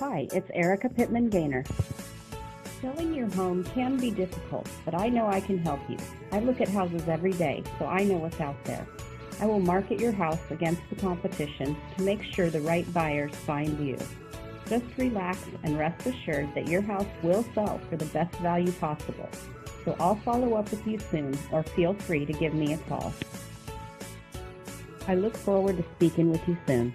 Hi, it's Erica Pittman Gaynor. Selling your home can be difficult, but I know I can help you. I look at houses every day, so I know what's out there. I will market your house against the competition to make sure the right buyers find you. Just relax and rest assured that your house will sell for the best value possible. So I'll follow up with you soon or feel free to give me a call. I look forward to speaking with you soon.